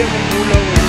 Dia ng Bulaw